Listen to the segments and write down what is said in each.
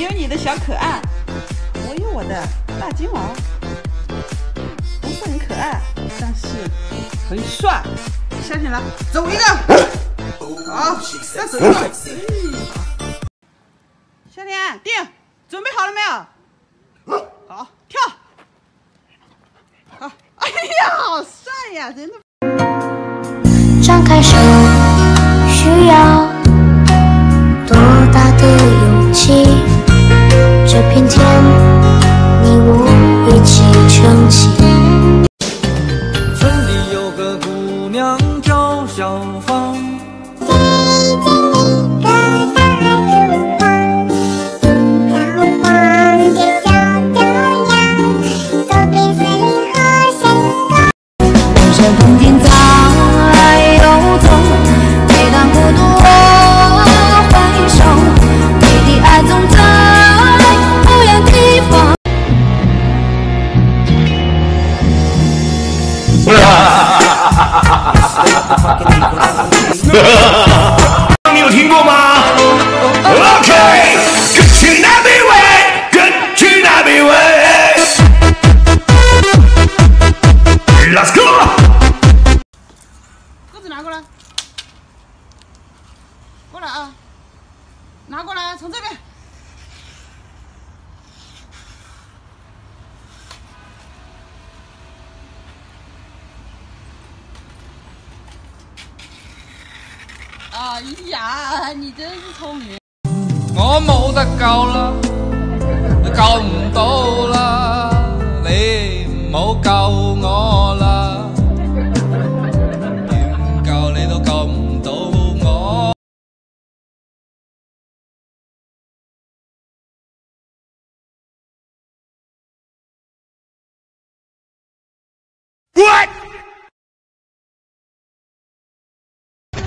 你有你的小可爱，我有我的大金毛。不是很可爱，但是很帅。夏天来，走一个，好，再走一个。夏天定，准备好了没有？好，跳。好，哎呀，好帅呀，真的。张开手，需要多大的勇气？明天，你我一起撑起。哎呀，你真是聪明。我冇得救啦，救唔到啦，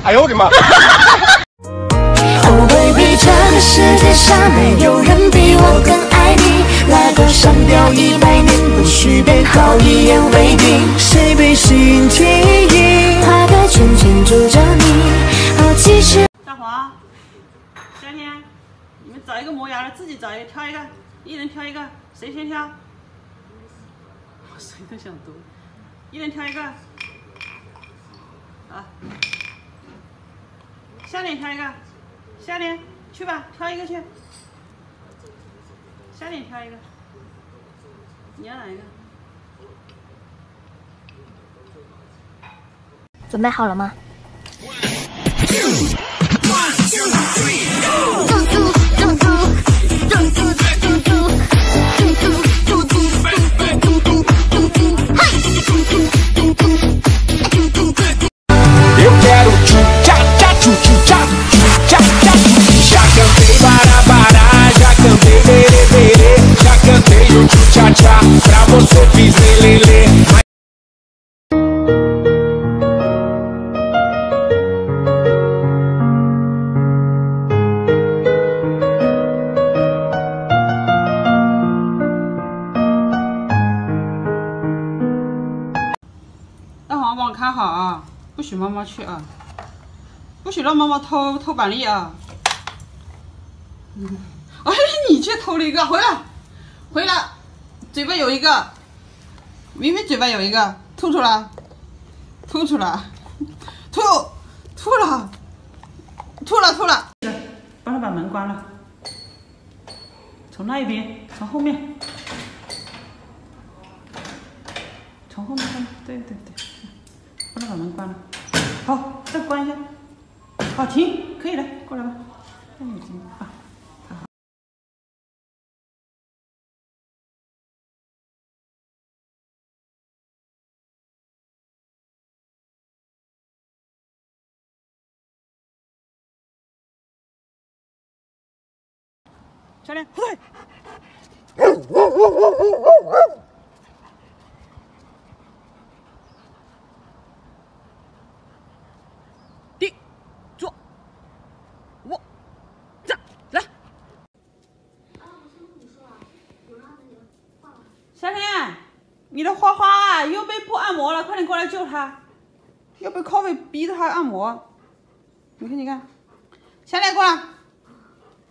哎呦我的妈！Oh baby，这个世界上没有人比我更爱你。来个上吊一百年，不许变好，一言为定。谁被心牵引？画个圈圈住着你。哦，其实。大黄，夏天，你们找一个磨牙的，自己找一个，挑一个，一人挑一个，谁先挑？我 谁都想读，一人挑一个。啊，夏莲挑一个，夏莲去吧，挑一个去。夏莲挑一个，你要哪一个？准备好了吗？Eu 好啊，不许妈妈去啊，不许让妈妈偷偷板栗啊。哎，你去偷了一个，回来，回来，嘴巴有一个，明明嘴巴有一个，吐出来，吐出来，吐，吐了，吐了，吐了。帮他把门关了，从那一边，从后面，从后面，对对对。帮他把门关了。好，再关一下。好，停，可以了，过来吧。戴眼镜啊。好。好。教练，后退。定，坐，我，站，来。夏天，你的花花又被不按摩了，快点过来救他，又被咖啡逼着他按摩。你看，你看，夏天过来，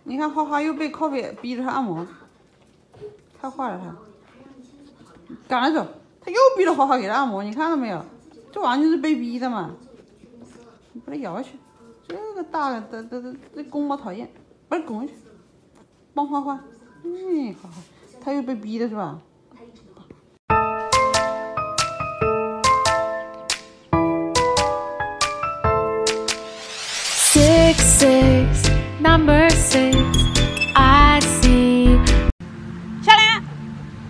你看花花又被咖啡逼着他按摩，太坏了他。赶来走，他又逼着花花给他按摩，你看到没有？这完全是被逼的嘛！你把它咬下去，这个大的，这这这这公猫讨厌，把它拱下去，帮花花。嗯，好好，他又被逼的是吧？Six number six, I see. 夏莲，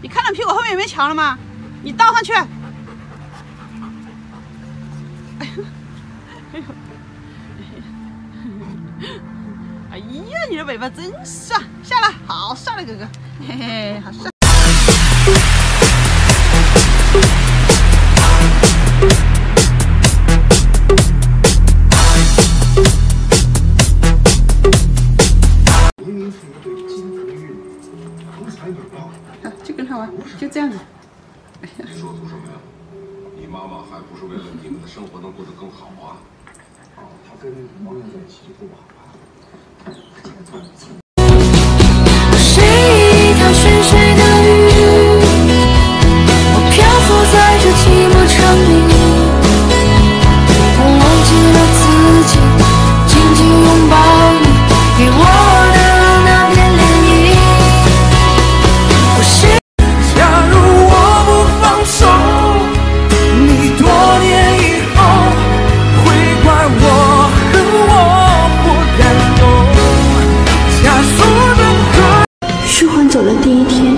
你看到屁股后面有没有墙了吗？你倒上去。哎呦，哎呦，哎呀，你的尾巴真帅，下来，好帅的哥哥，嘿嘿，好帅。就这样子。你说图什么呀？你妈妈还不是为了你们的生活能过得更好啊？哦，她跟王源在一起就不好吧？是一条深水的第一天，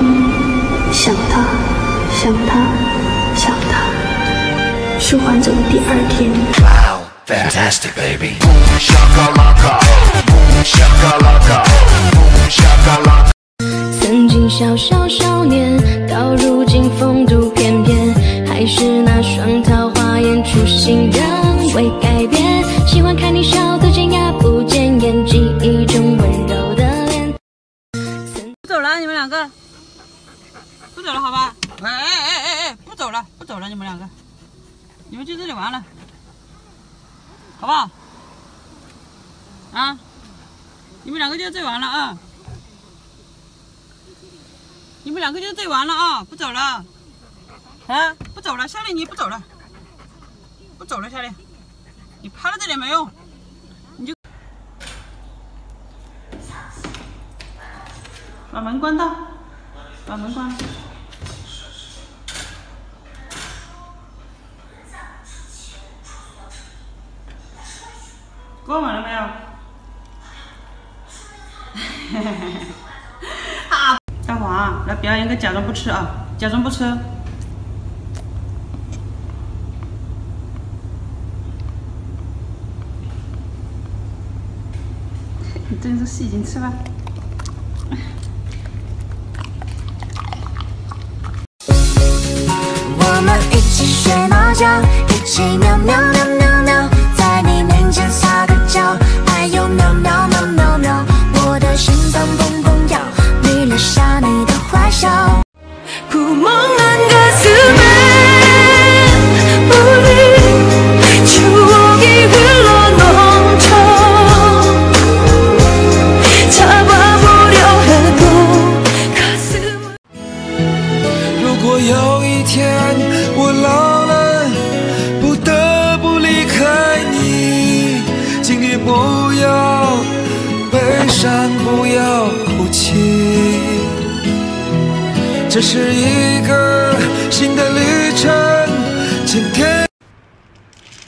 想他，想他，想他；舒缓走的第二天。Wow, fantastic baby. 曾经小小少年，到如今风度翩翩，还是那双桃花眼，初心仍未改。就这里玩了，好不好？啊，你们两个就这玩了啊！你们两个就这玩了啊！不走了，啊，不走了，夏丽你不走了，不走了，夏丽，你趴在这里没用，你就把门关到，把门关了。关门了没有？啊！大黄，来表演个假装不吃啊，假装不吃。你真是戏精，吃吧。我们一起学猫叫，一起喵喵，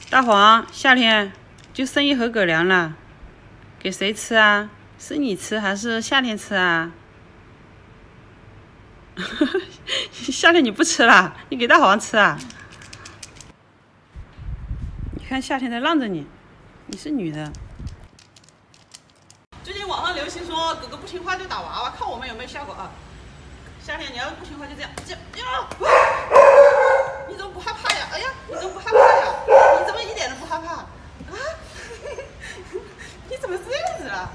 大黄，夏天就剩一盒狗粮了，给谁吃啊？是你吃还是夏天吃啊？夏天你不吃了，你给大黄吃啊？你看夏天在让着你，你是女的。最近网上流行说狗狗不听话就打娃娃，看我们有没有效果啊？夏天你要是不听话就这样，这样！你怎么不害怕呀？哎呀，你怎么不害怕呀？一点都不害怕？啊？你怎么这样子啊？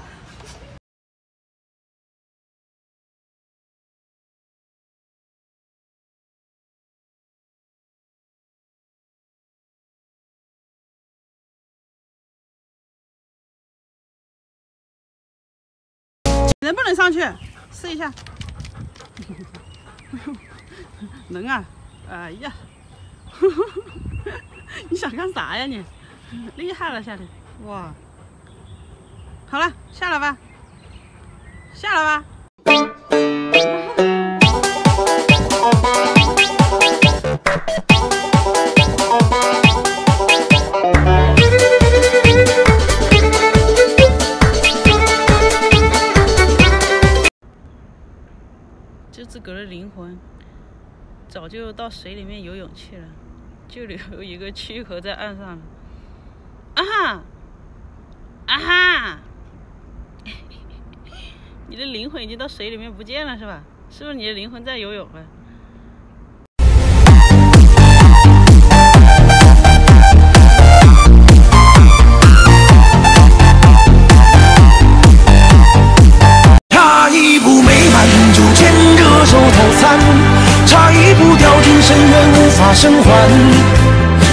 能不能上去？试一下。能啊！哎呀，你想干啥呀你？厉害了夏天，哇！好了，下来吧，下来吧。这只狗的灵魂早就到水里面游泳去了，就留一个躯壳在岸上。啊哈，啊哈！你的灵魂已经到水里面不见了是吧？是不是你的灵魂在游泳了？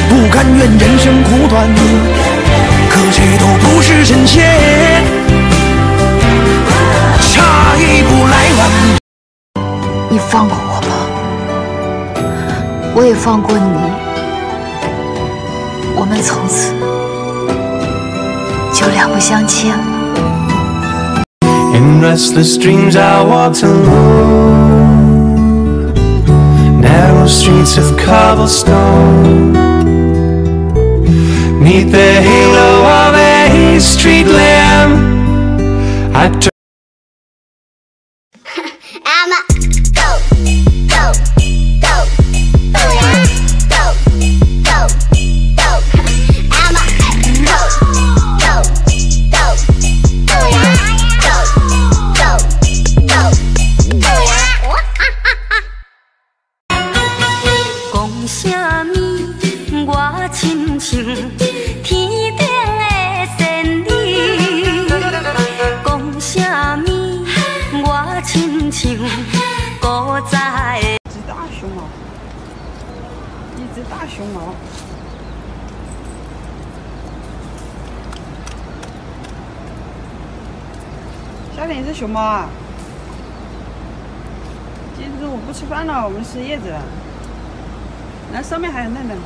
不甘愿人生苦短，可这都不是真切。差一步来晚。你放过我吧，我也放过你，我们从此就两不相欠了。In restless dreams I walked alone Narrow streets of cobblestone. Neath the halo of a street lamp I 一只大熊猫，一只大熊猫。小点，你是熊猫啊？今天中午不吃饭了，我们吃叶子了。来，上面还有嫩嫩。